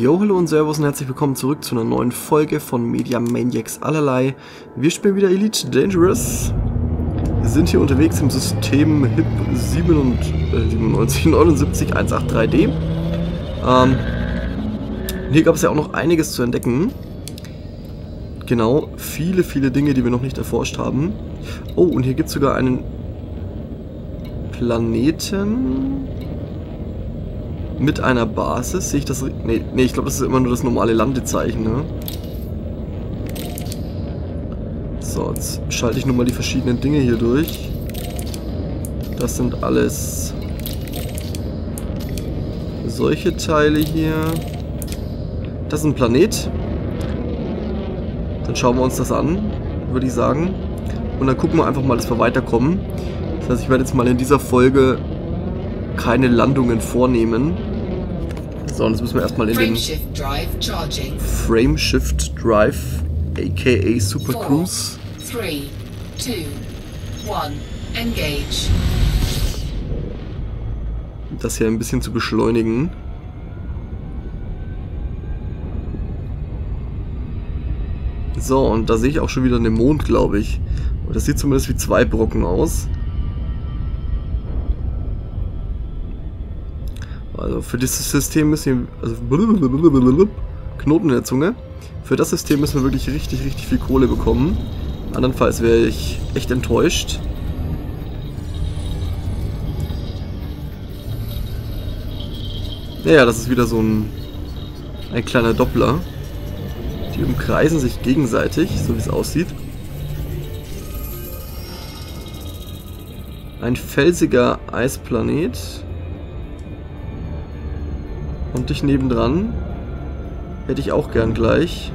Jo, hallo und servus und herzlich willkommen zurück zu einer neuen Folge von Media Maniacs allerlei. Wir spielen wieder Elite Dangerous. Wir sind hier unterwegs im System HIP 97 183D. Ähm, hier gab es ja auch noch einiges zu entdecken. Genau, viele, viele Dinge, die wir noch nicht erforscht haben. Oh, und hier gibt es sogar einen Planeten mit einer Basis. Sehe ich das... Nee, nee ich glaube, das ist immer nur das normale Landezeichen, ne? So, jetzt schalte ich nochmal die verschiedenen Dinge hier durch. Das sind alles solche Teile hier. Das ist ein Planet. Dann schauen wir uns das an, würde ich sagen. Und dann gucken wir einfach mal, dass wir weiterkommen. Das heißt, ich werde jetzt mal in dieser Folge keine Landungen vornehmen. So, und jetzt müssen wir erstmal in den Frame Shift Drive, aka Super Four, Cruise. Three, two, one, engage. Das hier ein bisschen zu beschleunigen. So, und da sehe ich auch schon wieder einen Mond, glaube ich. Und das sieht zumindest wie zwei Brocken aus. Also für dieses System müssen wir, also Knoten in der Zunge. Für das System müssen wir wirklich richtig, richtig viel Kohle bekommen. Andernfalls wäre ich echt enttäuscht. Naja, das ist wieder so ein, ein kleiner Doppler. Die umkreisen sich gegenseitig, so wie es aussieht. Ein felsiger Eisplanet. Und dich nebendran. Hätte ich auch gern gleich.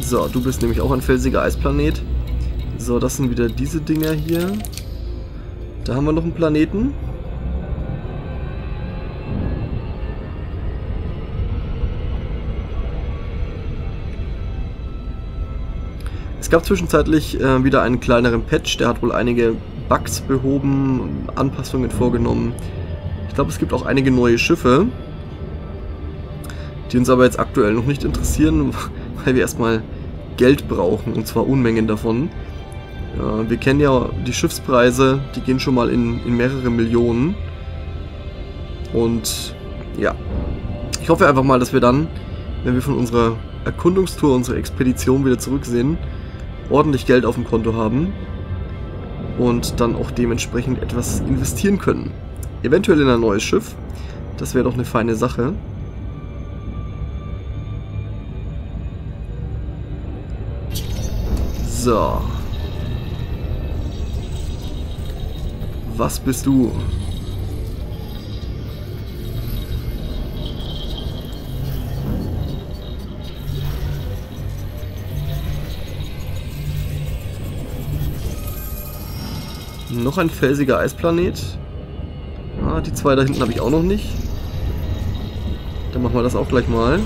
So, du bist nämlich auch ein felsiger Eisplanet. So, das sind wieder diese Dinger hier. Da haben wir noch einen Planeten. Gab zwischenzeitlich äh, wieder einen kleineren Patch, der hat wohl einige Bugs behoben, Anpassungen vorgenommen. Ich glaube, es gibt auch einige neue Schiffe, die uns aber jetzt aktuell noch nicht interessieren, weil wir erstmal Geld brauchen, und zwar Unmengen davon. Ja, wir kennen ja die Schiffspreise, die gehen schon mal in, in mehrere Millionen. Und ja, ich hoffe einfach mal, dass wir dann, wenn wir von unserer Erkundungstour, unserer Expedition wieder zurück sind, ordentlich Geld auf dem Konto haben und dann auch dementsprechend etwas investieren können. Eventuell in ein neues Schiff. Das wäre doch eine feine Sache. So. Was bist du? Noch ein felsiger Eisplanet. Ah, die zwei da hinten habe ich auch noch nicht. Dann machen wir das auch gleich mal.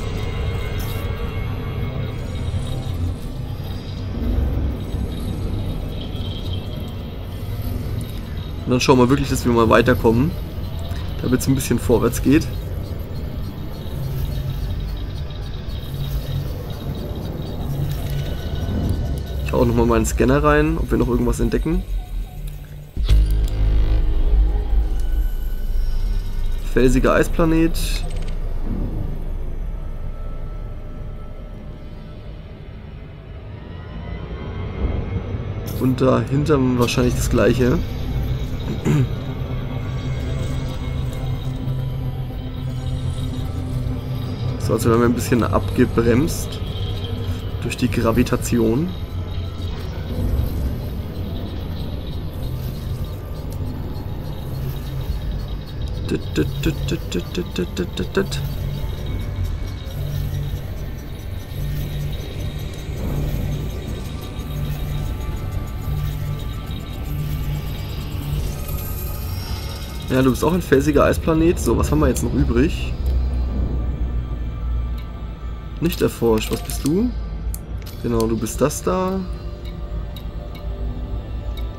Und dann schauen wir wirklich, dass wir mal weiterkommen. Damit es ein bisschen vorwärts geht. Ich hau nochmal meinen Scanner rein, ob wir noch irgendwas entdecken. Felsiger Eisplanet. Und dahinter wahrscheinlich das gleiche. So, also wir ein bisschen abgebremst durch die Gravitation. Ja, du bist auch ein felsiger Eisplanet. So, was haben wir jetzt noch übrig? Nicht erforscht. Was bist du? Genau, du bist das da.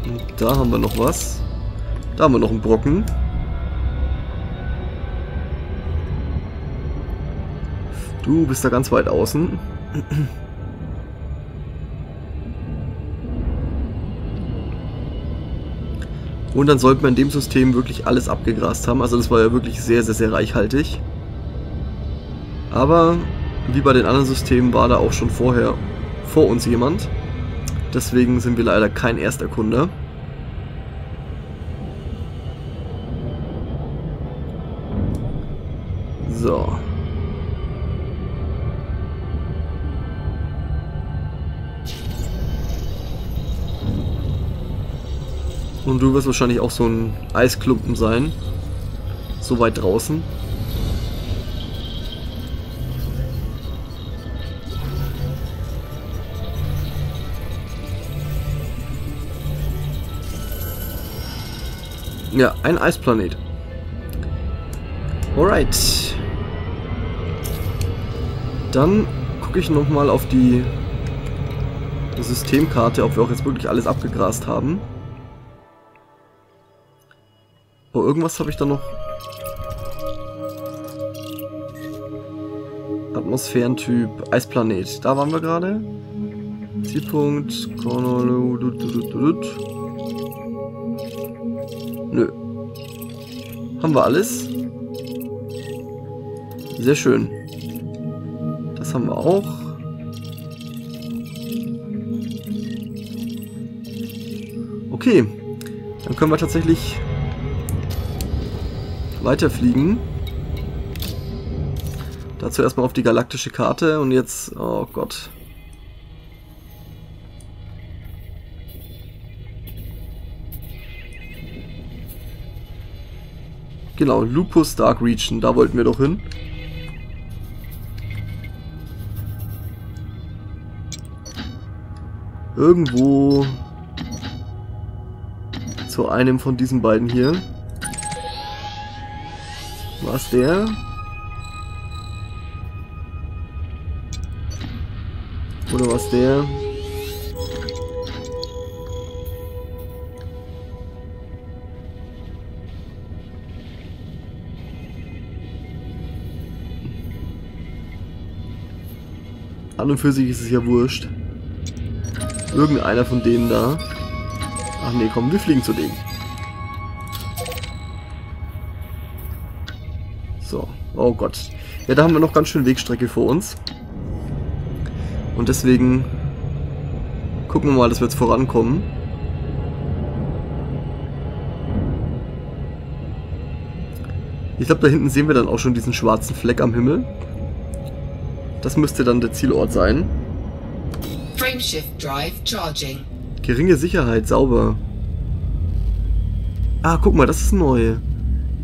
Und da haben wir noch was. Da haben wir noch einen Brocken. Du bist da ganz weit außen. Und dann sollten wir in dem System wirklich alles abgegrast haben. Also das war ja wirklich sehr, sehr, sehr reichhaltig. Aber wie bei den anderen Systemen war da auch schon vorher vor uns jemand. Deswegen sind wir leider kein Ersterkunder. Und du wirst wahrscheinlich auch so ein Eisklumpen sein. So weit draußen. Ja, ein Eisplanet. Alright. Dann gucke ich nochmal auf die Systemkarte, ob wir auch jetzt wirklich alles abgegrast haben. Oh, irgendwas habe ich da noch. Atmosphärentyp, Eisplanet. Da waren wir gerade. Zielpunkt, Nö. Haben wir alles? Sehr schön. Das haben wir auch. Okay. Dann können wir tatsächlich weiterfliegen. Dazu erstmal auf die galaktische Karte und jetzt, oh Gott. Genau, Lupus Dark Region, da wollten wir doch hin. Irgendwo zu einem von diesen beiden hier. Was der? Oder was der? An und für sich ist es ja wurscht. Irgendeiner von denen da. Ach nee, komm, wir fliegen zu denen. So, oh Gott. Ja, da haben wir noch ganz schön Wegstrecke vor uns. Und deswegen gucken wir mal, dass wir jetzt vorankommen. Ich glaube, da hinten sehen wir dann auch schon diesen schwarzen Fleck am Himmel. Das müsste dann der Zielort sein. Frameshift Drive charging. Geringe Sicherheit, sauber. Ah, guck mal, das ist neu.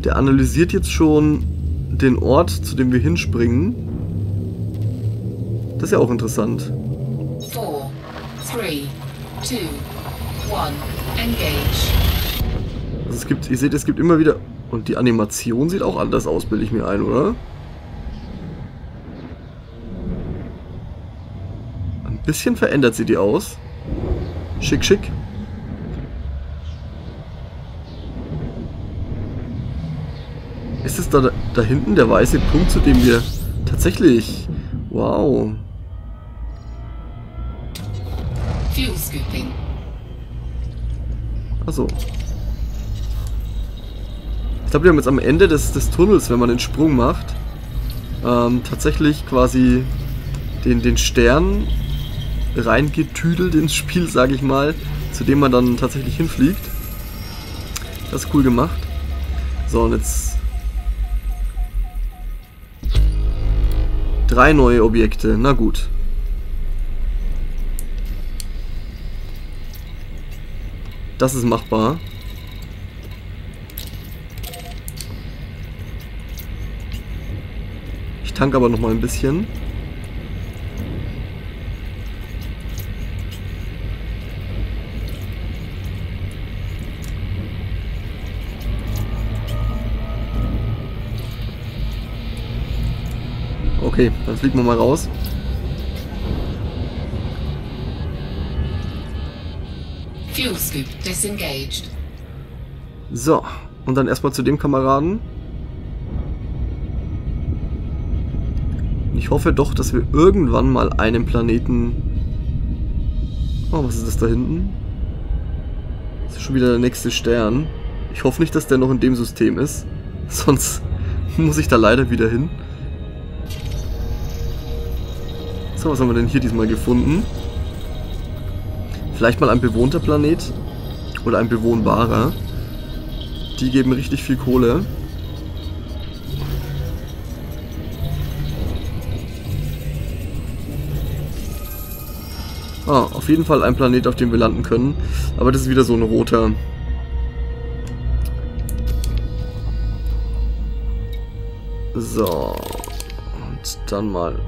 Der analysiert jetzt schon den Ort, zu dem wir hinspringen. Das ist ja auch interessant. 4, 3, 2, 1, engage. Also es gibt, ihr seht, es gibt immer wieder... Und die Animation sieht auch anders aus, bilde ich mir ein, oder? Ein bisschen verändert sie die aus. Schick, schick. Ist es da, da hinten der weiße Punkt, zu dem wir tatsächlich... Wow. Achso. Ich glaube, wir haben jetzt am Ende des, des Tunnels, wenn man den Sprung macht, ähm, tatsächlich quasi den, den Stern reingetüdelt ins Spiel, sage ich mal, zu dem man dann tatsächlich hinfliegt. Das ist cool gemacht. So, und jetzt... Drei neue Objekte, na gut. Das ist machbar. Ich tank aber noch mal ein bisschen. Okay, dann fliegen wir mal raus. Fuel scoop disengaged. So, und dann erstmal zu dem Kameraden. Ich hoffe doch, dass wir irgendwann mal einen Planeten... Oh, was ist das da hinten? Das ist schon wieder der nächste Stern. Ich hoffe nicht, dass der noch in dem System ist. Sonst muss ich da leider wieder hin. So, was haben wir denn hier diesmal gefunden? Vielleicht mal ein bewohnter Planet. Oder ein bewohnbarer. Die geben richtig viel Kohle. Ah, auf jeden Fall ein Planet, auf dem wir landen können. Aber das ist wieder so ein roter. So. Und dann mal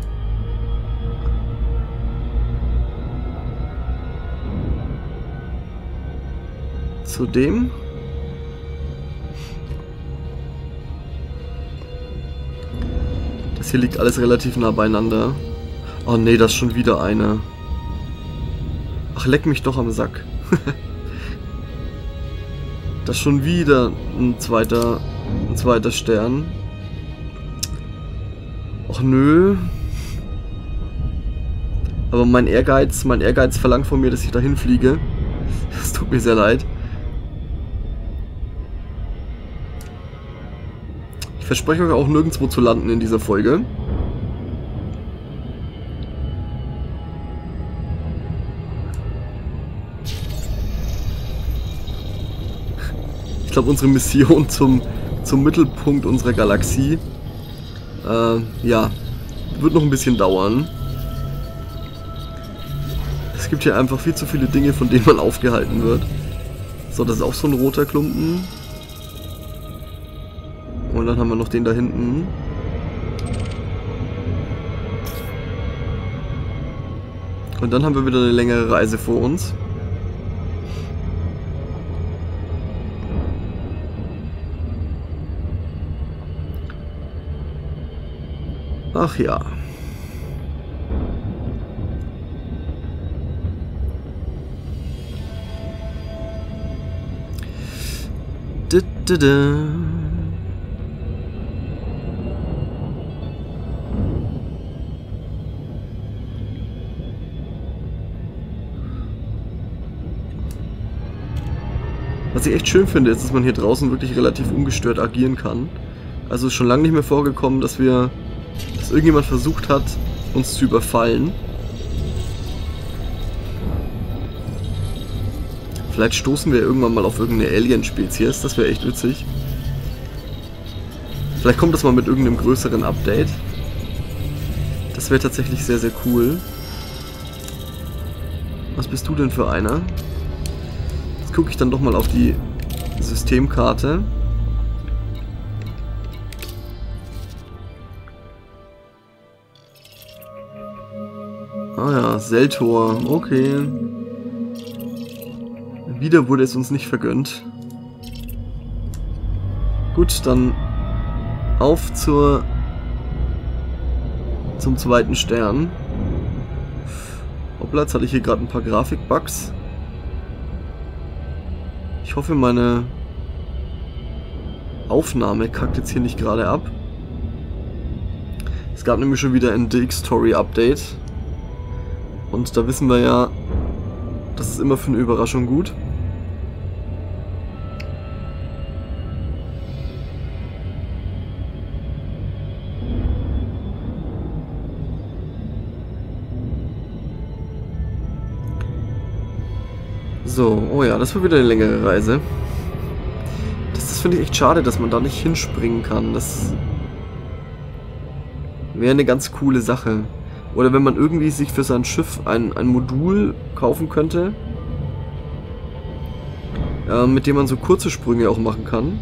zu dem. Das hier liegt alles relativ nah beieinander. Oh nee, das ist schon wieder eine. Ach, leck mich doch am Sack. das ist schon wieder ein zweiter, ein zweiter Stern. Och nö. Aber mein Ehrgeiz, mein Ehrgeiz verlangt von mir, dass ich dahin fliege. Das tut mir sehr leid. Verspreche euch auch nirgendwo zu landen in dieser Folge. Ich glaube, unsere Mission zum, zum Mittelpunkt unserer Galaxie, äh, ja, wird noch ein bisschen dauern. Es gibt hier einfach viel zu viele Dinge, von denen man aufgehalten wird. So, das ist auch so ein roter Klumpen. Und dann haben wir noch den da hinten. Und dann haben wir wieder eine längere Reise vor uns. Ach ja. Da, da, da. Was ich echt schön finde, ist, dass man hier draußen wirklich relativ ungestört agieren kann. Also ist schon lange nicht mehr vorgekommen, dass wir, dass irgendjemand versucht hat, uns zu überfallen. Vielleicht stoßen wir irgendwann mal auf irgendeine Alien-Spezies, das wäre echt witzig. Vielleicht kommt das mal mit irgendeinem größeren Update. Das wäre tatsächlich sehr, sehr cool. Was bist du denn für einer? Gucke ich dann doch mal auf die Systemkarte. Ah ja, Seltor, okay. Wieder wurde es uns nicht vergönnt. Gut, dann auf zur zum zweiten Stern. Hoppla, jetzt hatte ich hier gerade ein paar Grafikbugs. Ich hoffe, meine Aufnahme kackt jetzt hier nicht gerade ab. Es gab nämlich schon wieder ein DX-Story-Update. Und da wissen wir ja, das ist immer für eine Überraschung gut. So, oh ja, das wird wieder eine längere Reise. Das, das finde ich echt schade, dass man da nicht hinspringen kann. Das wäre eine ganz coole Sache. Oder wenn man irgendwie sich für sein Schiff ein, ein Modul kaufen könnte, äh, mit dem man so kurze Sprünge auch machen kann.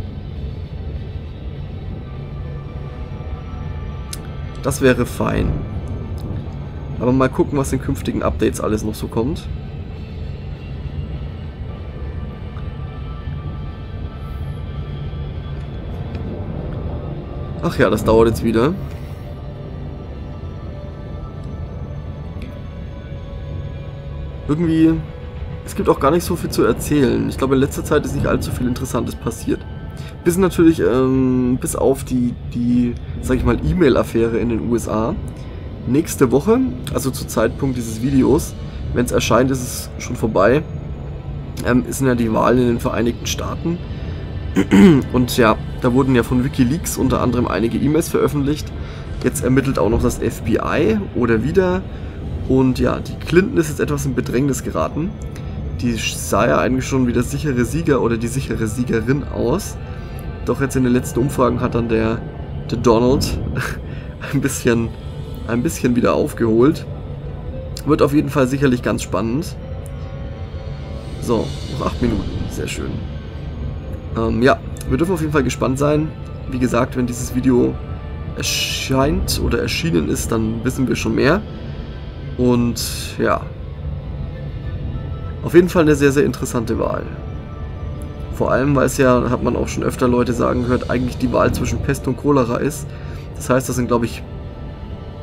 Das wäre fein. Aber mal gucken, was in künftigen Updates alles noch so kommt. Ach ja, das dauert jetzt wieder. Irgendwie, es gibt auch gar nicht so viel zu erzählen. Ich glaube, in letzter Zeit ist nicht allzu viel Interessantes passiert. Bis natürlich, ähm, bis auf die, die, sag ich mal, E-Mail-Affäre in den USA. Nächste Woche, also zu Zeitpunkt dieses Videos, wenn es erscheint, ist es schon vorbei, ähm, sind ja die Wahlen in den Vereinigten Staaten. Und ja, da wurden ja von Wikileaks unter anderem einige E-Mails veröffentlicht. Jetzt ermittelt auch noch das FBI oder wieder. Und ja, die Clinton ist jetzt etwas in Bedrängnis geraten. Die sah ja eigentlich schon wie der sichere Sieger oder die sichere Siegerin aus. Doch jetzt in den letzten Umfragen hat dann der, der Donald ein bisschen, ein bisschen wieder aufgeholt. Wird auf jeden Fall sicherlich ganz spannend. So, noch 8 Minuten. Sehr schön. Ähm, ja, wir dürfen auf jeden Fall gespannt sein. Wie gesagt, wenn dieses Video erscheint oder erschienen ist, dann wissen wir schon mehr. Und ja, auf jeden Fall eine sehr, sehr interessante Wahl. Vor allem, weil es ja, hat man auch schon öfter Leute sagen gehört, eigentlich die Wahl zwischen Pest und Cholera ist. Das heißt, das sind, glaube ich,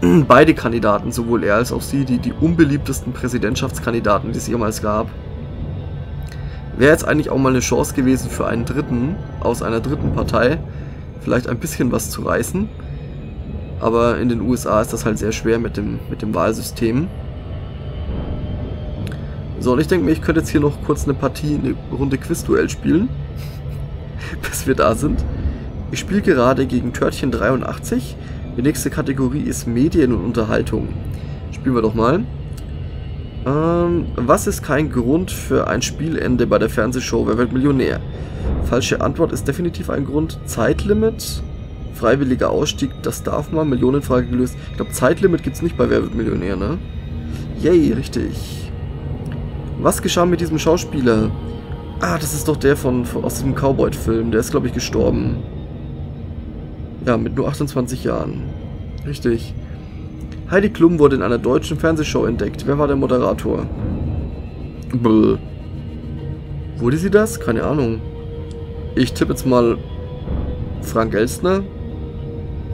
beide Kandidaten, sowohl er als auch sie, die, die unbeliebtesten Präsidentschaftskandidaten, die es jemals gab. Wäre jetzt eigentlich auch mal eine Chance gewesen für einen Dritten aus einer dritten Partei, vielleicht ein bisschen was zu reißen. Aber in den USA ist das halt sehr schwer mit dem, mit dem Wahlsystem. So, und ich denke mir, ich könnte jetzt hier noch kurz eine Partie, eine Runde Quizduell spielen. bis wir da sind. Ich spiele gerade gegen Törtchen 83. Die nächste Kategorie ist Medien und Unterhaltung. Spielen wir doch mal. Ähm, was ist kein Grund für ein Spielende bei der Fernsehshow Wer wird Millionär? Falsche Antwort ist definitiv ein Grund. Zeitlimit, freiwilliger Ausstieg, das darf man. Millionenfrage gelöst. Ich glaube, Zeitlimit gibt es nicht bei Wer wird Millionär, ne? Yay, richtig. Was geschah mit diesem Schauspieler? Ah, das ist doch der von, von aus diesem Cowboy-Film. Der ist, glaube ich, gestorben. Ja, mit nur 28 Jahren. Richtig. Heidi Klum wurde in einer deutschen Fernsehshow entdeckt. Wer war der Moderator? Bäh. Wurde sie das? Keine Ahnung. Ich tippe jetzt mal Frank Elstner.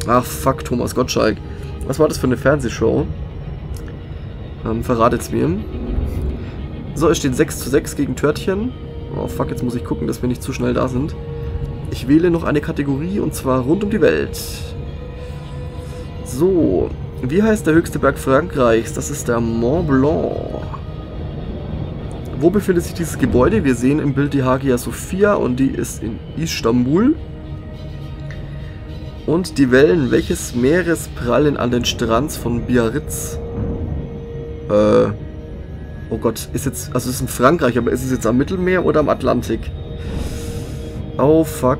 Ach, fuck, Thomas Gottschalk. Was war das für eine Fernsehshow? Ähm, verratet's mir. So, es steht 6 zu 6 gegen Törtchen. Oh, fuck, jetzt muss ich gucken, dass wir nicht zu schnell da sind. Ich wähle noch eine Kategorie und zwar rund um die Welt. So, wie heißt der höchste Berg Frankreichs? Das ist der Mont Blanc. Wo befindet sich dieses Gebäude? Wir sehen im Bild die Hagia Sophia und die ist in Istanbul. Und die Wellen welches Meeres prallen an den Strand von Biarritz? Äh. Oh Gott, ist jetzt. Also es ist in Frankreich, aber ist es jetzt am Mittelmeer oder am Atlantik? Oh fuck.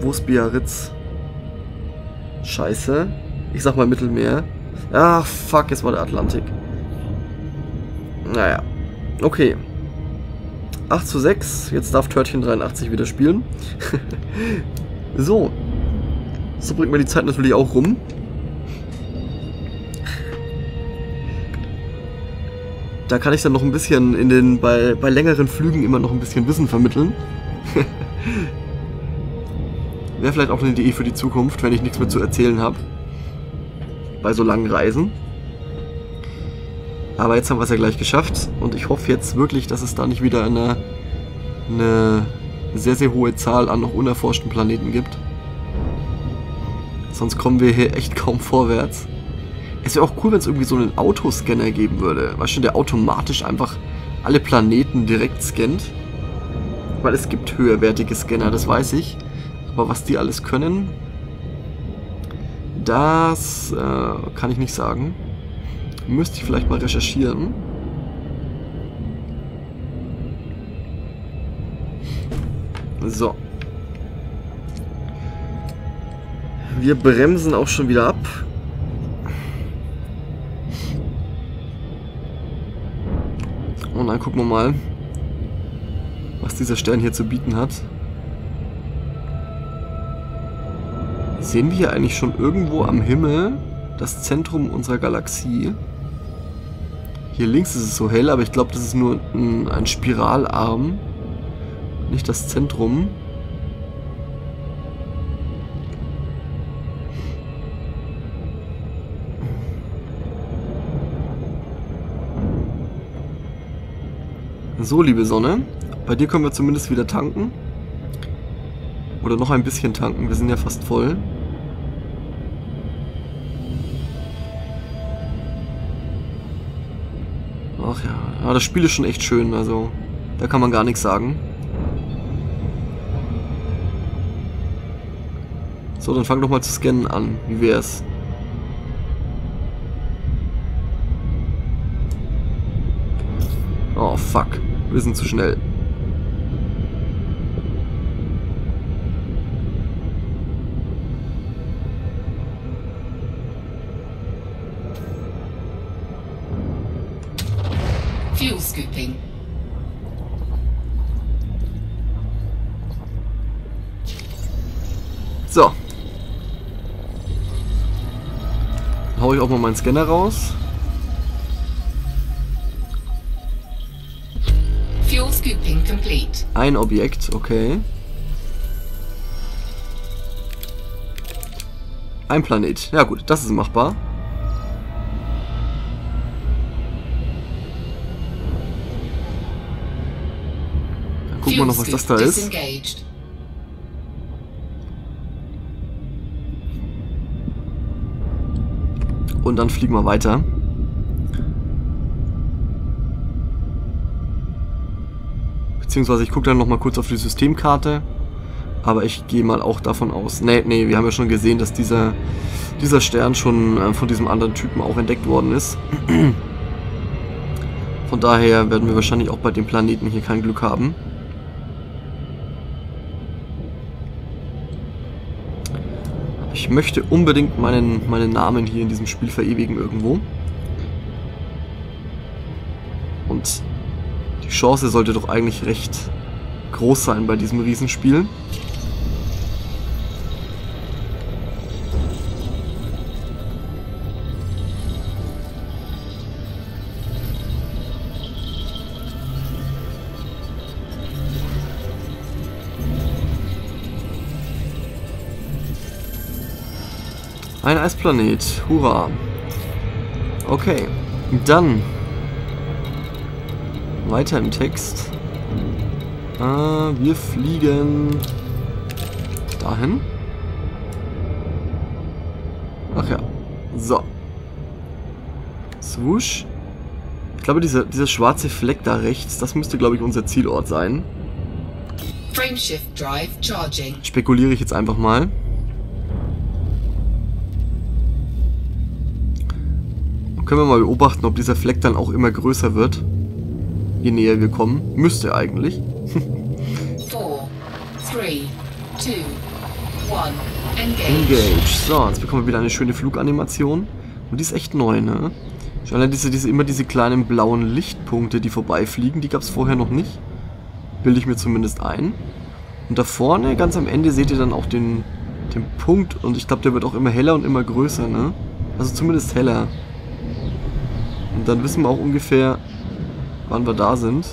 Wo ist Biarritz? Scheiße. Ich sag mal Mittelmeer. Ach, fuck, es war der Atlantik. Naja. Okay. 8 zu 6. Jetzt darf Törtchen 83 wieder spielen. so. So bringt man die Zeit natürlich auch rum. Da kann ich dann noch ein bisschen in den, bei, bei längeren Flügen immer noch ein bisschen Wissen vermitteln. Wäre vielleicht auch eine Idee für die Zukunft, wenn ich nichts mehr zu erzählen habe bei so langen Reisen. Aber jetzt haben wir es ja gleich geschafft und ich hoffe jetzt wirklich, dass es da nicht wieder eine, eine sehr, sehr hohe Zahl an noch unerforschten Planeten gibt. Sonst kommen wir hier echt kaum vorwärts. Es wäre auch cool, wenn es irgendwie so einen Autoscanner geben würde. Weißt du, der automatisch einfach alle Planeten direkt scannt. Weil es gibt höherwertige Scanner, das weiß ich. Aber was die alles können, das äh, kann ich nicht sagen. Müsste ich vielleicht mal recherchieren. So. Wir bremsen auch schon wieder ab. Und dann gucken wir mal, was dieser Stern hier zu bieten hat. Sehen wir hier eigentlich schon irgendwo am Himmel das Zentrum unserer Galaxie? Hier links ist es so hell, aber ich glaube, das ist nur ein, ein Spiralarm. Nicht das Zentrum. So, liebe Sonne. Bei dir können wir zumindest wieder tanken. Oder noch ein bisschen tanken. Wir sind ja fast voll. Ach ja. ja, das Spiel ist schon echt schön. Also, da kann man gar nichts sagen. So, dann fang doch mal zu scannen an. Wie wär's? Oh, fuck. Wir sind zu schnell. So. Dann hau ich auch mal meinen Scanner raus. Fuel scooping complete. Ein Objekt, okay. Ein Planet. Ja gut, das ist machbar. Dann gucken wir noch, was das da ist. Und dann fliegen wir weiter. Beziehungsweise ich gucke dann nochmal kurz auf die Systemkarte. Aber ich gehe mal auch davon aus. Nee, nee, wir haben ja schon gesehen, dass dieser, dieser Stern schon äh, von diesem anderen Typen auch entdeckt worden ist. Von daher werden wir wahrscheinlich auch bei dem Planeten hier kein Glück haben. Möchte unbedingt meinen, meinen Namen hier in diesem Spiel verewigen irgendwo. Und die Chance sollte doch eigentlich recht groß sein bei diesem Riesenspiel. Ein Eisplanet. Hurra. Okay. Dann. Weiter im Text. Äh, wir fliegen dahin. Ach ja. So. Swoosh. Ich glaube, dieser, dieser schwarze Fleck da rechts, das müsste, glaube ich, unser Zielort sein. Spekuliere ich jetzt einfach mal. Können wir mal beobachten, ob dieser Fleck dann auch immer größer wird. Je näher wir kommen. Müsste eigentlich. 4, 3, 2, 1. Engage. Engage. So, jetzt bekommen wir wieder eine schöne Fluganimation. Und die ist echt neu, ne? Schon diese, diese, immer diese kleinen blauen Lichtpunkte, die vorbeifliegen, die gab es vorher noch nicht. Bilde ich mir zumindest ein. Und da vorne, ganz am Ende, seht ihr dann auch den, den Punkt. Und ich glaube, der wird auch immer heller und immer größer, ne? Also zumindest heller. Und dann wissen wir auch ungefähr, wann wir da sind.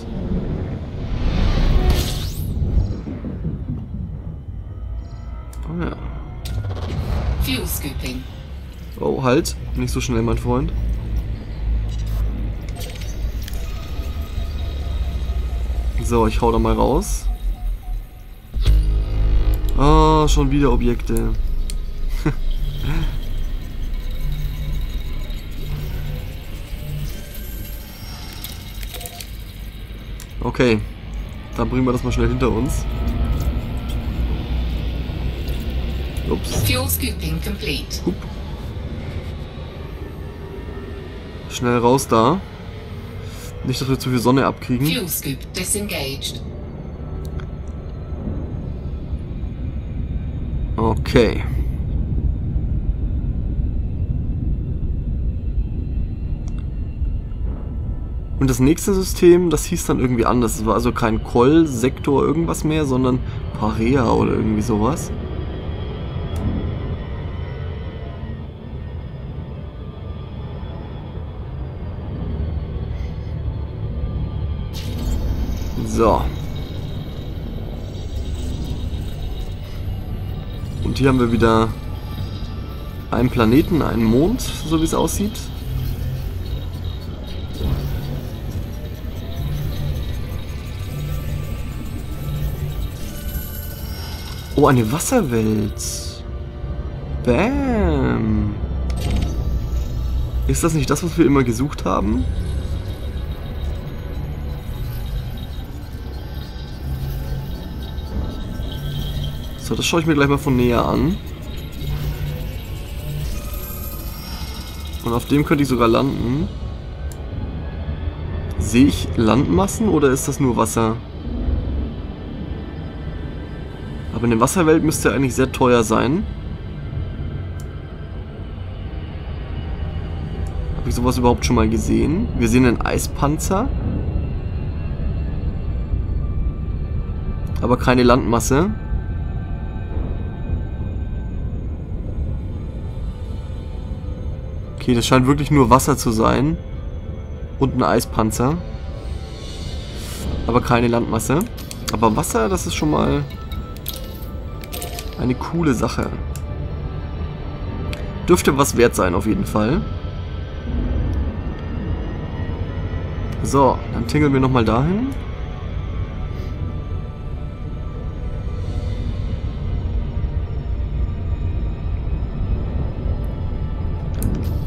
Oh ja. Oh, halt. Nicht so schnell, mein Freund. So, ich hau da mal raus. Ah, schon wieder Objekte. okay. Dann bringen wir das mal schnell hinter uns. Ups. Fuel scooping complete. Hup. Schnell raus da. Nicht, dass wir zu viel Sonne abkriegen. Fuel scoop disengaged. Okay. Und das nächste System, das hieß dann irgendwie anders. Es war also kein Koll-Sektor irgendwas mehr, sondern Parea oder irgendwie sowas. So. Und hier haben wir wieder einen Planeten, einen Mond, so wie es aussieht. Oh, eine Wasserwelt. Bam. Ist das nicht das, was wir immer gesucht haben? So, das schaue ich mir gleich mal von näher an. Und auf dem könnte ich sogar landen. Sehe ich Landmassen oder ist das nur Wasser? Aber eine Wasserwelt müsste eigentlich sehr teuer sein. Habe ich sowas überhaupt schon mal gesehen? Wir sehen einen Eispanzer. Aber keine Landmasse. Okay, das scheint wirklich nur Wasser zu sein. Und ein Eispanzer. Aber keine Landmasse. Aber Wasser, das ist schon mal eine coole Sache. Dürfte was wert sein auf jeden Fall. So, dann tingeln wir nochmal dahin.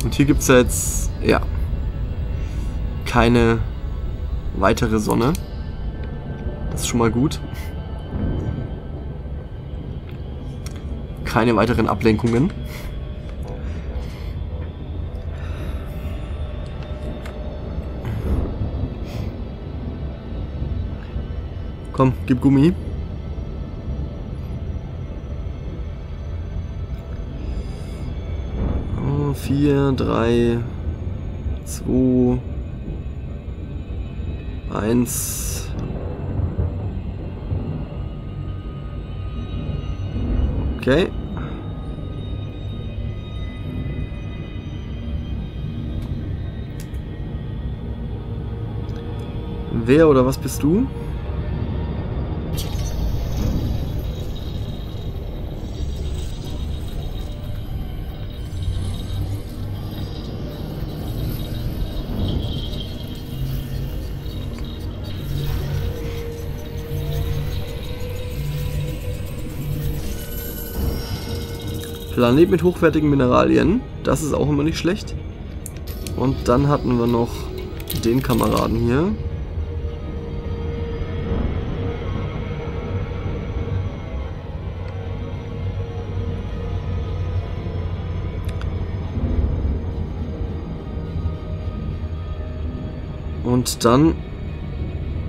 Und hier gibt es jetzt, ja, keine weitere Sonne. Das ist schon mal gut. Keine weiteren Ablenkungen. Komm, gib Gummi. 4, 3, 2, 1. Okay. Wer oder was bist du? Planet mit hochwertigen Mineralien. Das ist auch immer nicht schlecht. Und dann hatten wir noch den Kameraden hier. Und dann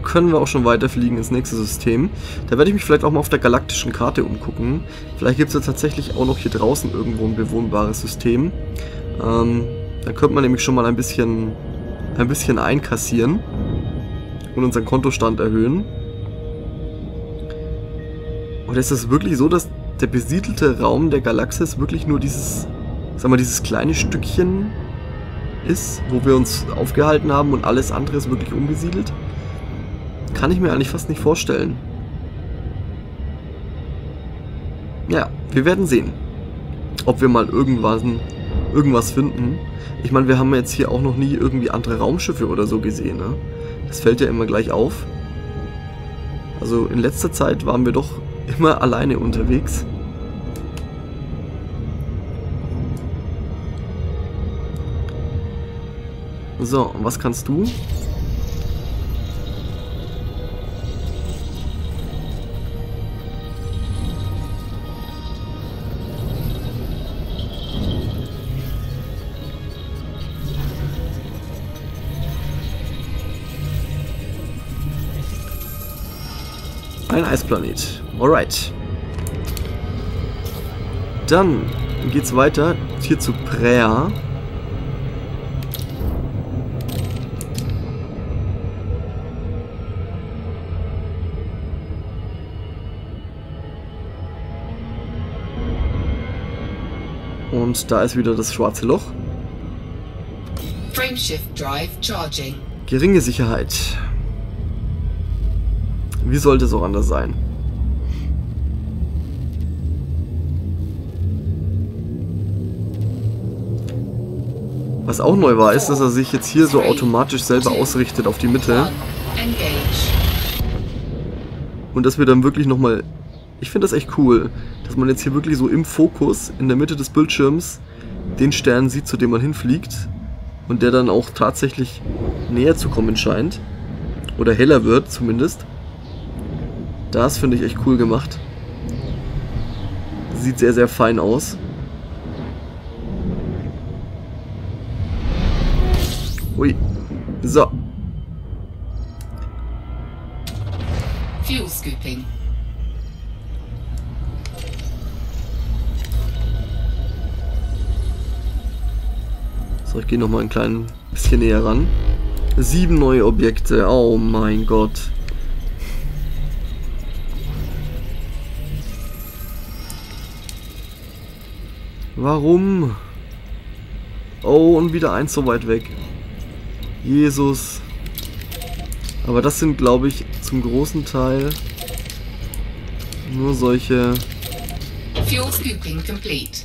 können wir auch schon weiterfliegen ins nächste System. Da werde ich mich vielleicht auch mal auf der galaktischen Karte umgucken. Vielleicht gibt es ja tatsächlich auch noch hier draußen irgendwo ein bewohnbares System. Ähm, da könnte man nämlich schon mal ein bisschen, ein bisschen einkassieren und unseren Kontostand erhöhen. Oder ist es wirklich so, dass der besiedelte Raum der Galaxis wirklich nur dieses, sag mal, dieses kleine Stückchen ist, wo wir uns aufgehalten haben und alles andere ist wirklich unbesiedelt? Kann ich mir eigentlich fast nicht vorstellen. Ja, wir werden sehen, ob wir mal irgendwann irgendwas finden. Ich meine, wir haben jetzt hier auch noch nie irgendwie andere Raumschiffe oder so gesehen. Ne? Das fällt ja immer gleich auf. Also in letzter Zeit waren wir doch immer alleine unterwegs. So, und was kannst du? Ein Eisplanet. Alright. Dann geht's weiter hier zu Prea. Und da ist wieder das schwarze Loch. Geringe Sicherheit. Wie sollte es auch anders sein? Was auch neu war, ist, dass er sich jetzt hier so automatisch selber ausrichtet auf die Mitte. Und dass wir dann wirklich nochmal Ich finde das echt cool, dass man jetzt hier wirklich so im Fokus, in der Mitte des Bildschirms, den Stern sieht, zu dem man hinfliegt. Und der dann auch tatsächlich näher zu kommen scheint. Oder heller wird zumindest. Das finde ich echt cool gemacht. Sieht sehr, sehr fein aus. Ui. So, ich gehe nochmal ein klein bisschen näher ran. Sieben neue Objekte. Oh mein Gott. Warum? Oh, und wieder eins so weit weg. Jesus. Aber das sind, glaube ich, zum großen Teil nur solche... Fuel scooping complete.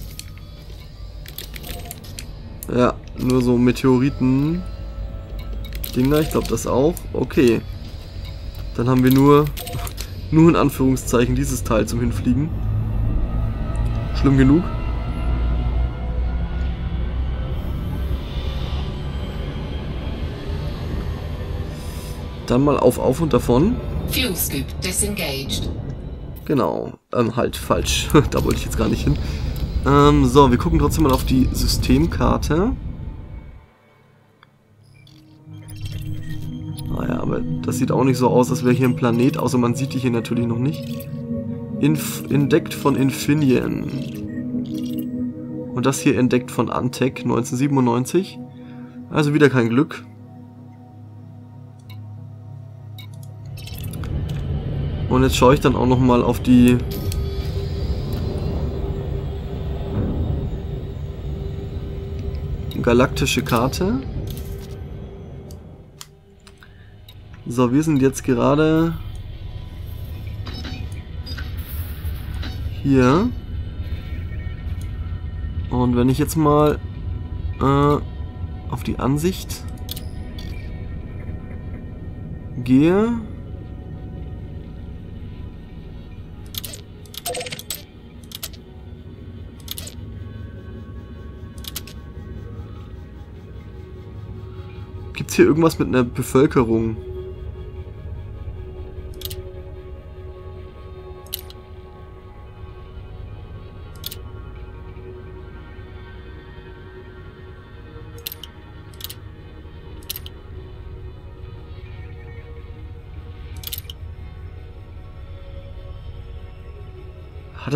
Ja, nur so Meteoriten. Dinger, ich glaube das auch. Okay. Dann haben wir nur, nur in Anführungszeichen dieses Teil zum Hinfliegen. Schlimm genug. Dann mal auf, auf und davon. Fuel scoop disengaged. Genau. Ähm, halt, falsch. da wollte ich jetzt gar nicht hin. Ähm, so, wir gucken trotzdem mal auf die Systemkarte. Naja, aber das sieht auch nicht so aus, als wäre hier ein Planet, außer man sieht die hier natürlich noch nicht. Inf entdeckt von Infineon. Und das hier entdeckt von Antec 1997. Also wieder kein Glück. Und jetzt schaue ich dann auch nochmal auf die galaktische Karte. So, wir sind jetzt gerade hier. Und wenn ich jetzt mal äh, auf die Ansicht gehe, Gibt es hier irgendwas mit einer Bevölkerung?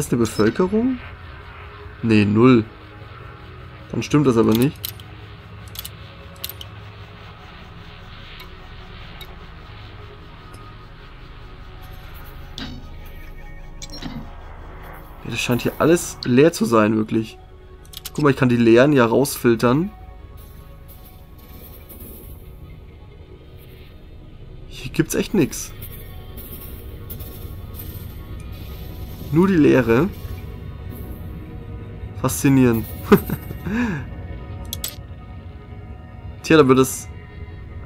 Das eine Bevölkerung? Nee, null. Dann stimmt das aber nicht. Das scheint hier alles leer zu sein, wirklich. Guck mal, ich kann die leeren ja rausfiltern. Hier gibt's echt nichts. Nur die Leere. Faszinierend. Tja, da wird es...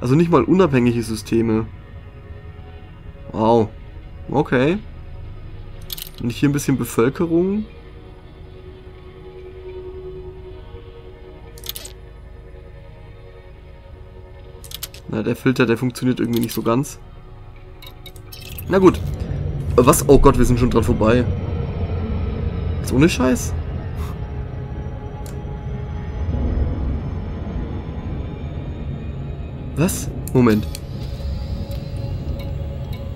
Also nicht mal unabhängige Systeme. Wow. Okay. Und hier ein bisschen Bevölkerung. Na, der Filter, der funktioniert irgendwie nicht so ganz. Na gut. Was? Oh Gott, wir sind schon dran vorbei. Ist ohne Scheiß. Was? Moment.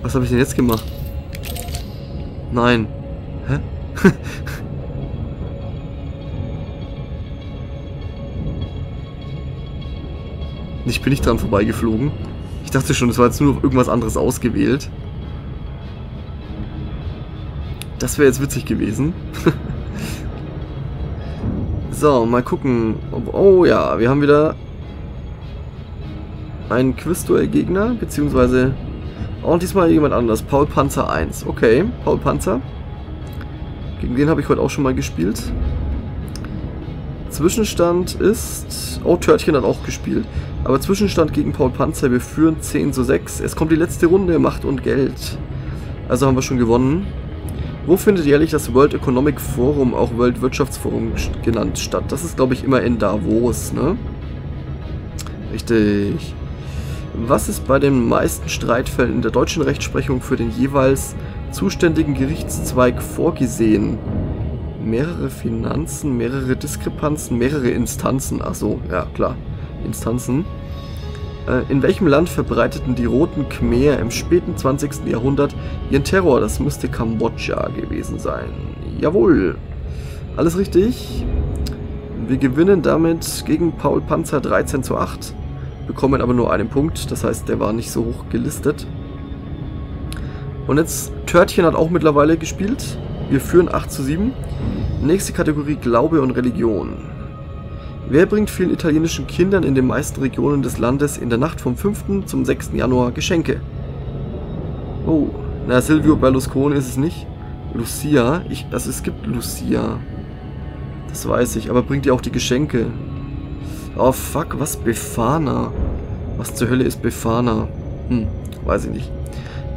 Was habe ich denn jetzt gemacht? Nein. Hä? ich bin nicht dran vorbeigeflogen. Ich dachte schon, es war jetzt nur irgendwas anderes ausgewählt. Das wäre jetzt witzig gewesen. so, mal gucken. Oh ja, wir haben wieder einen Quizduell-Gegner, beziehungsweise und diesmal jemand anders. Paul Panzer 1. Okay, Paul Panzer. Gegen den habe ich heute auch schon mal gespielt. Zwischenstand ist... Oh, Törtchen hat auch gespielt. Aber Zwischenstand gegen Paul Panzer. Wir führen 10 zu 6. Es kommt die letzte Runde. Macht und Geld. Also haben wir schon gewonnen. Wo findet jährlich das World Economic Forum, auch Weltwirtschaftsforum genannt, statt? Das ist, glaube ich, immer in Davos, ne? Richtig. Was ist bei den meisten Streitfällen in der deutschen Rechtsprechung für den jeweils zuständigen Gerichtszweig vorgesehen? Mehrere Finanzen, mehrere Diskrepanzen, mehrere Instanzen. Ach so, ja klar. Instanzen. Äh, in welchem Land verbreiteten die Roten Khmer im späten 20. Jahrhundert ihren Terror? Das müsste Kambodscha gewesen sein. Jawohl. Alles richtig. Wir gewinnen damit gegen Paul Panzer 13 zu 8. Bekommen aber nur einen Punkt. Das heißt, der war nicht so hoch gelistet. Und jetzt, Törtchen hat auch mittlerweile gespielt. Wir führen 8 zu 7. Nächste Kategorie Glaube und Religion. Wer bringt vielen italienischen Kindern in den meisten Regionen des Landes in der Nacht vom 5. zum 6. Januar Geschenke? Oh, na Silvio Berlusconi ist es nicht. Lucia, ich, also es gibt Lucia. Das weiß ich, aber bringt ihr auch die Geschenke? Oh fuck, was Befana? Was zur Hölle ist Befana? Hm, weiß ich nicht.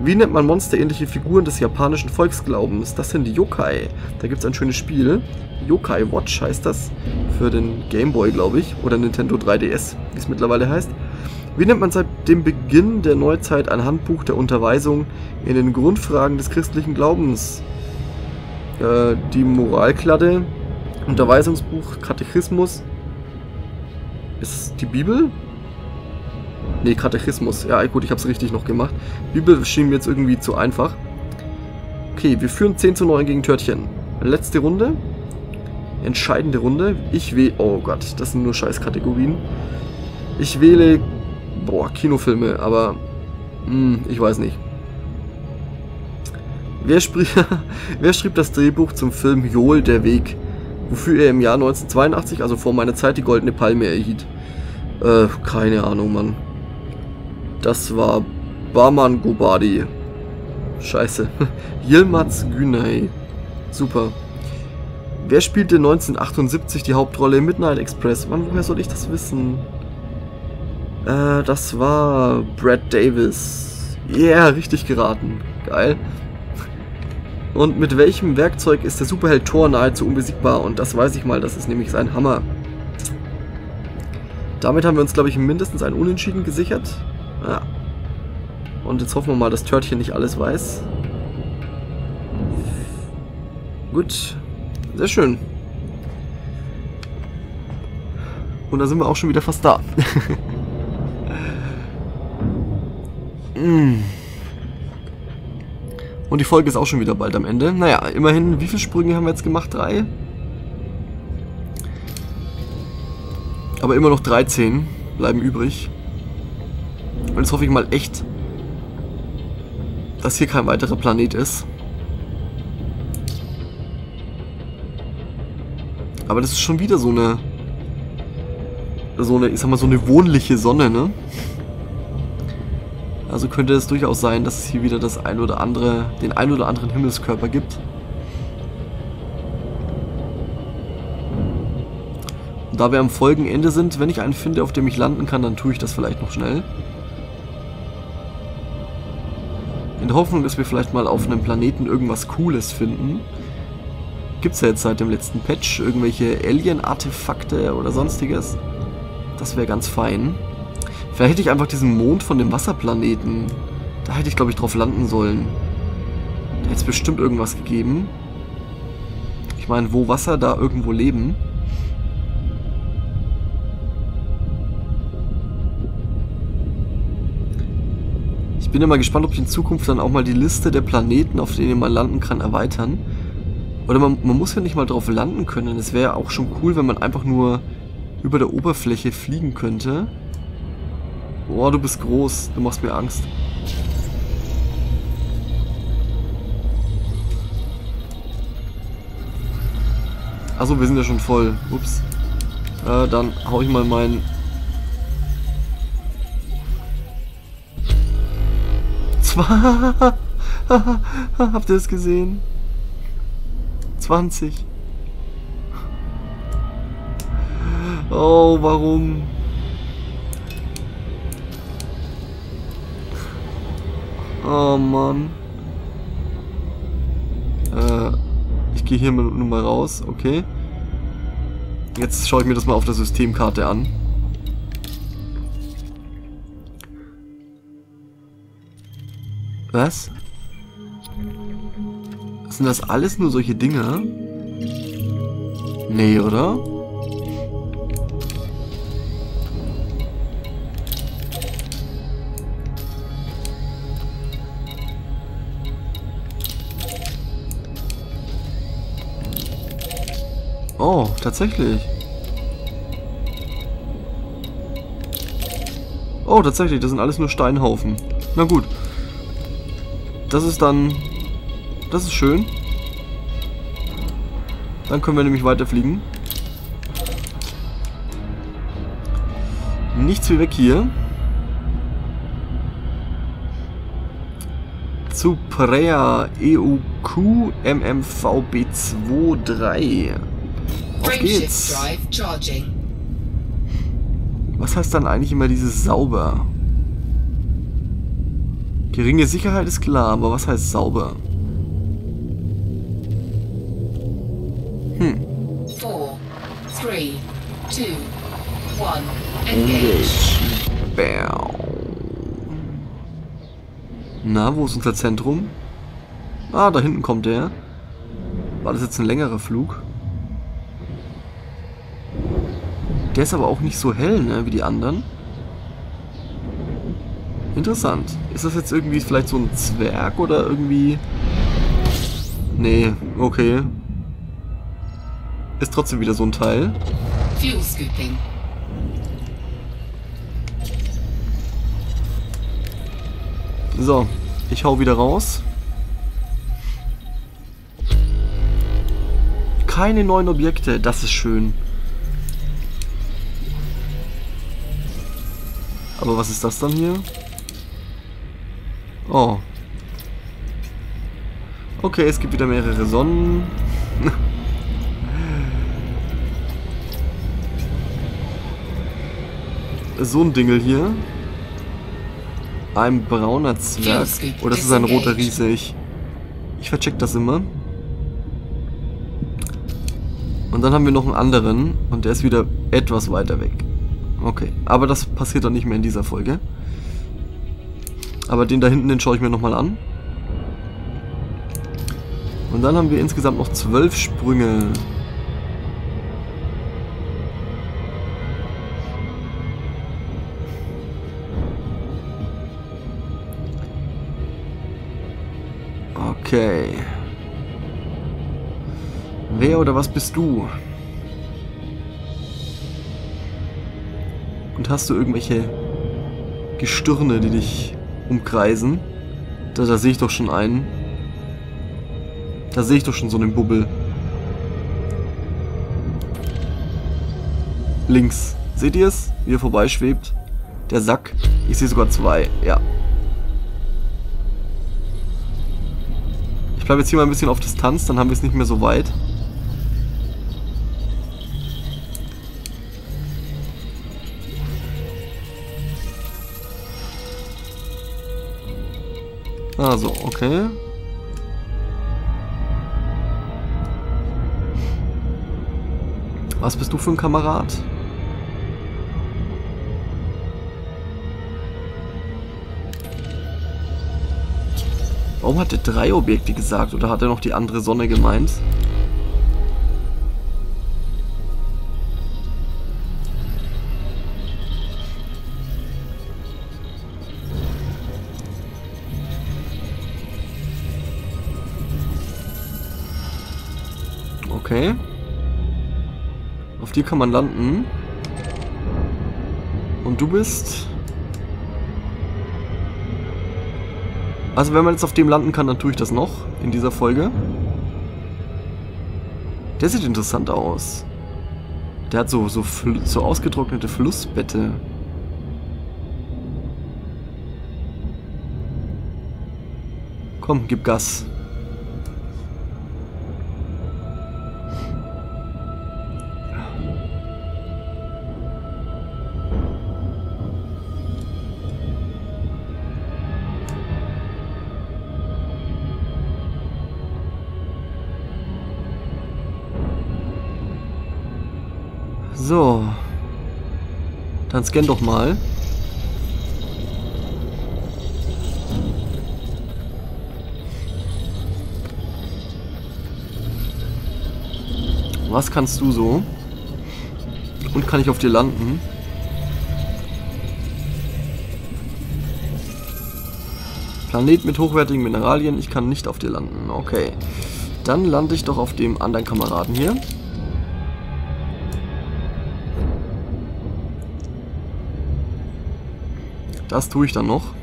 Wie nennt man monsterähnliche Figuren des japanischen Volksglaubens? Das sind Yokai. Da gibt es ein schönes Spiel. Yokai Watch heißt das. Für den Game Boy, glaube ich. Oder Nintendo 3DS, wie es mittlerweile heißt. Wie nennt man seit dem Beginn der Neuzeit ein Handbuch der Unterweisung in den Grundfragen des christlichen Glaubens? Äh, die Moralkladde, Unterweisungsbuch, Katechismus. Ist es die Bibel? Ne, Katechismus. Ja, gut, ich habe es richtig noch gemacht. Bibel schien mir jetzt irgendwie zu einfach. Okay, wir führen 10 zu 9 gegen Törtchen. Letzte Runde entscheidende Runde. Ich wähle... Oh Gott, das sind nur scheiß Kategorien. Ich wähle... Boah, Kinofilme, aber... Hm, ich weiß nicht. Wer, Wer schrieb das Drehbuch zum Film Joel, der Weg? Wofür er im Jahr 1982, also vor meiner Zeit, die Goldene Palme erhielt? Äh, keine Ahnung, Mann. Das war Barman Gobadi. Scheiße. Yilmaz Günay. Super. Wer spielte 1978 die Hauptrolle im Midnight Express? Mann, woher soll ich das wissen? Äh, das war Brad Davis. Yeah, richtig geraten. Geil. Und mit welchem Werkzeug ist der Superheld Thor nahezu unbesiegbar? Und das weiß ich mal, das ist nämlich sein Hammer. Damit haben wir uns, glaube ich, mindestens ein Unentschieden gesichert. Ja. Und jetzt hoffen wir mal, dass Törtchen nicht alles weiß. Gut, sehr schön. Und da sind wir auch schon wieder fast da. Mm. Und die Folge ist auch schon wieder bald am Ende. Naja, immerhin, wie viele Sprünge haben wir jetzt gemacht? Drei? Aber immer noch 13 bleiben übrig. Und jetzt hoffe ich mal echt, dass hier kein weiterer Planet ist. Aber das ist schon wieder so eine, so eine, ich sag mal, so eine wohnliche Sonne, ne? Also könnte es durchaus sein, dass es hier wieder das ein oder andere, den ein oder anderen Himmelskörper gibt. Und da wir am Folgenende sind, wenn ich einen finde, auf dem ich landen kann, dann tue ich das vielleicht noch schnell. In der Hoffnung, dass wir vielleicht mal auf einem Planeten irgendwas Cooles finden gibt es ja jetzt seit dem letzten Patch irgendwelche Alien-Artefakte oder sonstiges. Das wäre ganz fein. Vielleicht hätte ich einfach diesen Mond von dem Wasserplaneten. Da hätte ich, glaube ich, drauf landen sollen. Da hätte es bestimmt irgendwas gegeben. Ich meine, wo Wasser, da irgendwo leben. Bin ja mal gespannt, ob ich in Zukunft dann auch mal die Liste der Planeten, auf denen man landen kann, erweitern. Oder man, man muss ja nicht mal drauf landen können. Es wäre auch schon cool, wenn man einfach nur über der Oberfläche fliegen könnte. Boah, du bist groß. Du machst mir Angst. Achso, wir sind ja schon voll. Ups. Äh, dann hau ich mal meinen... Zwar... Habt ihr es gesehen? 20. Oh, warum? Oh Mann. Äh. Ich gehe hier nur mal raus, okay. Jetzt schaue ich mir das mal auf der Systemkarte an. Was? Sind das alles nur solche Dinge? Nee, oder? Oh, tatsächlich. Oh, tatsächlich, das sind alles nur Steinhaufen. Na gut. Das ist dann... Das ist schön. Dann können wir nämlich weiterfliegen. Nichts wie weg hier. Zu Prea EUQ MMVB23. Auf geht's. Was heißt dann eigentlich immer dieses sauber? Geringe Sicherheit ist klar, aber was heißt sauber? Hm. Four, three, two, one, engage. Bam. Na, wo ist unser Zentrum? Ah, da hinten kommt der. War das jetzt ein längerer Flug? Der ist aber auch nicht so hell, ne, wie die anderen. Interessant. Ist das jetzt irgendwie vielleicht so ein Zwerg oder irgendwie... Nee, okay. Ist trotzdem wieder so ein Teil. Fuel scooping. So, ich hau wieder raus. Keine neuen Objekte, das ist schön. Aber was ist das dann hier? Oh. Okay, es gibt wieder mehrere Sonnen. so ein Dingel hier. Ein brauner Zwerg. Oh, das ist ein roter Riese. Ich, ich vercheck das immer. Und dann haben wir noch einen anderen. Und der ist wieder etwas weiter weg. Okay, aber das passiert dann nicht mehr in dieser Folge. Aber den da hinten, den schaue ich mir nochmal an. Und dann haben wir insgesamt noch zwölf Sprünge. Okay. Wer oder was bist du? Und hast du irgendwelche Gestirne, die dich umkreisen? Da, da sehe ich doch schon einen. Da sehe ich doch schon so einen Bubbel. Links. Seht ihr es? Wie er vorbeischwebt? Der Sack. Ich sehe sogar zwei. Ja. Ich bleibe jetzt hier mal ein bisschen auf Distanz, dann haben wir es nicht mehr so weit. Also, okay. Was bist du für ein Kamerad? Warum hat er drei Objekte gesagt? Oder hat er noch die andere Sonne gemeint? Die kann man landen. Und du bist... Also wenn man jetzt auf dem landen kann, dann tue ich das noch in dieser Folge. Der sieht interessant aus. Der hat so, so, so ausgetrocknete Flussbette. Komm, gib Gas. Dann scan doch mal. Was kannst du so? Und kann ich auf dir landen? Planet mit hochwertigen Mineralien, ich kann nicht auf dir landen. Okay. Dann lande ich doch auf dem anderen Kameraden hier. Das tue ich dann noch.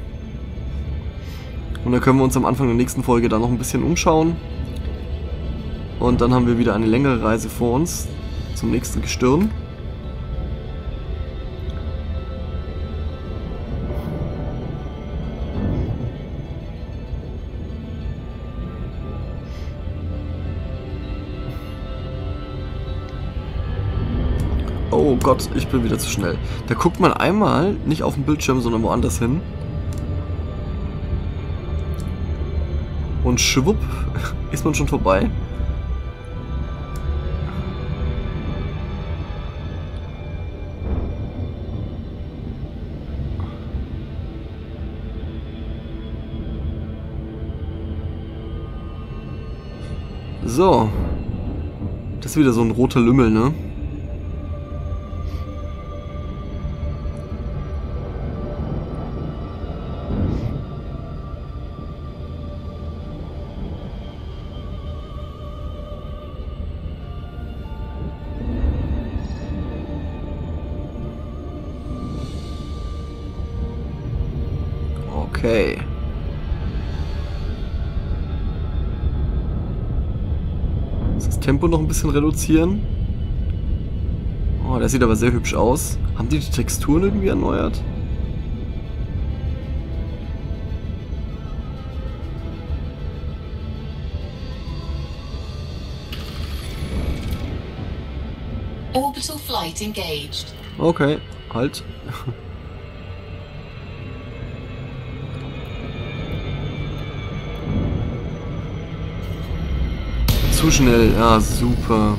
Und dann können wir uns am Anfang der nächsten Folge dann noch ein bisschen umschauen. Und dann haben wir wieder eine längere Reise vor uns zum nächsten Gestirn. Gott, ich bin wieder zu schnell. Da guckt man einmal nicht auf den Bildschirm, sondern woanders hin. Und schwupp ist man schon vorbei. So. Das ist wieder so ein roter Lümmel, ne? Okay. Das Tempo noch ein bisschen reduzieren. Oh, der sieht aber sehr hübsch aus. Haben die die Texturen irgendwie erneuert? Orbital flight engaged. Okay, halt. Zu schnell, ja, super.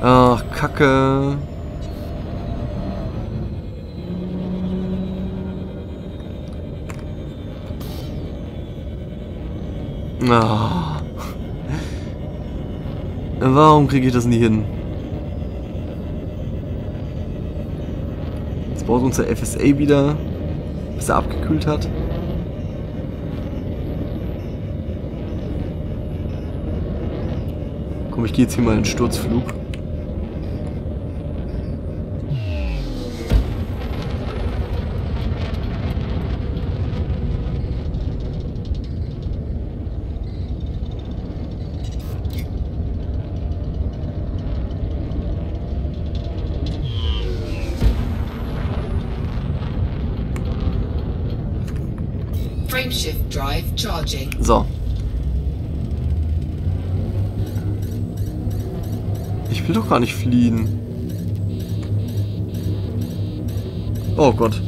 Ach, Kacke. Ah. Warum kriege ich das nie hin? Jetzt braucht unser FSA wieder, bis er abgekühlt hat. Ich gehe jetzt hier mal in Sturzflug. Frameshift drive charging. So. Will doch gar nicht fliehen. Oh Gott.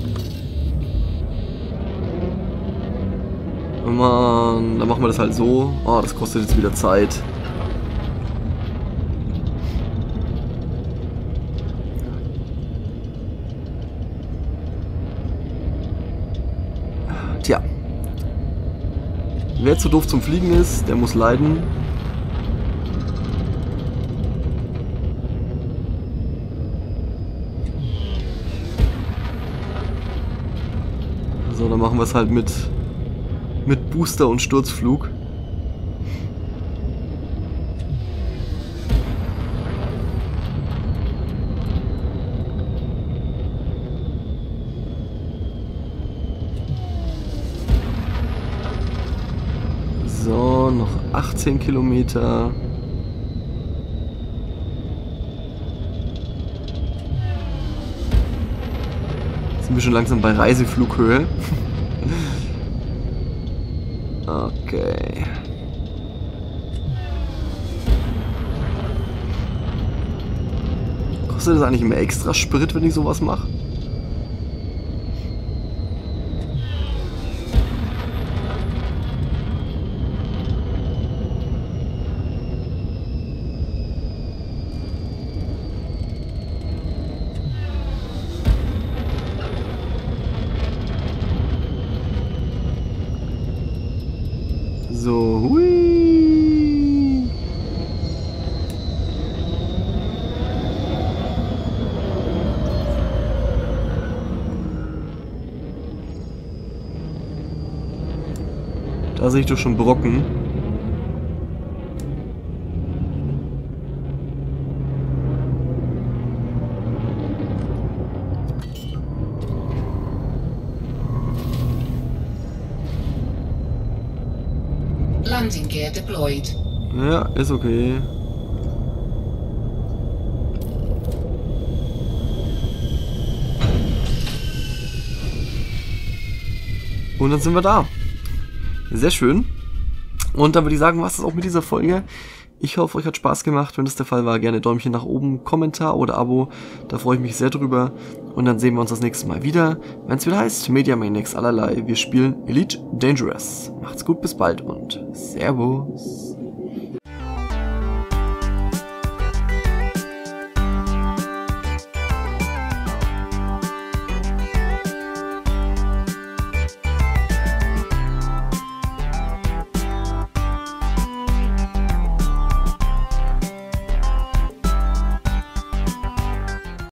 Oh Mann, dann machen wir das halt so. Oh, das kostet jetzt wieder Zeit. Tja. Wer zu doof zum Fliegen ist, der muss leiden. Wir halt mit, mit Booster und Sturzflug. So, noch 18 Kilometer. Sind wir schon langsam bei Reiseflughöhe. okay. Kostet das eigentlich immer extra Sprit, wenn ich sowas mache? Da sehe ich doch schon Brocken. Landing gear deployed. Ja, ist okay. Und dann sind wir da. Sehr schön. Und dann würde ich sagen, was ist auch mit dieser Folge. Ich hoffe, euch hat Spaß gemacht. Wenn das der Fall war, gerne Däumchen nach oben, Kommentar oder Abo. Da freue ich mich sehr drüber. Und dann sehen wir uns das nächste Mal wieder, wenn es wieder heißt Media Maniacs allerlei. Wir spielen Elite Dangerous. Macht's gut, bis bald und Servus.